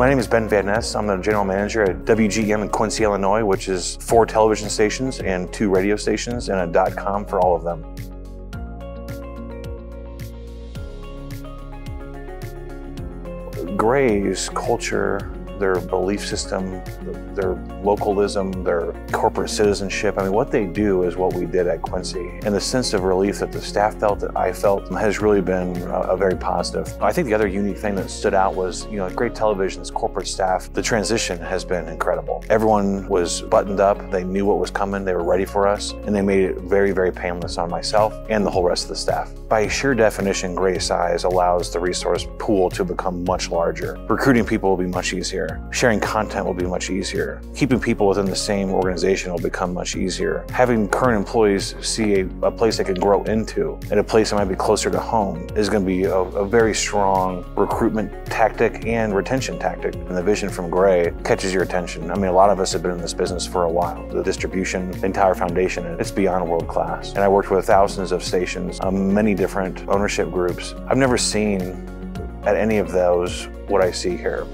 My name is Ben Van Ness. I'm the general manager at WGEM in Quincy, Illinois, which is four television stations and two radio stations and a dot com for all of them. Gray's culture their belief system, their localism, their corporate citizenship. I mean, what they do is what we did at Quincy. And the sense of relief that the staff felt, that I felt, has really been a, a very positive. I think the other unique thing that stood out was, you know, Gray Television's corporate staff, the transition has been incredible. Everyone was buttoned up, they knew what was coming, they were ready for us, and they made it very, very painless on myself and the whole rest of the staff. By sheer definition, Gray size allows the resource pool to become much larger. Recruiting people will be much easier. Sharing content will be much easier. Keeping people within the same organization will become much easier. Having current employees see a, a place they can grow into and a place that might be closer to home is going to be a, a very strong recruitment tactic and retention tactic. And the vision from Gray catches your attention. I mean, a lot of us have been in this business for a while. The distribution, the entire foundation, it's beyond world class. And I worked with thousands of stations, um, many different ownership groups. I've never seen at any of those what I see here.